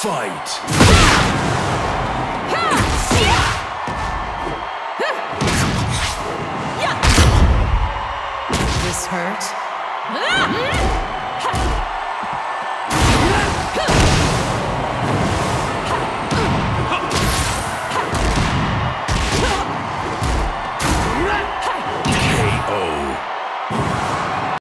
Fight! This hurt?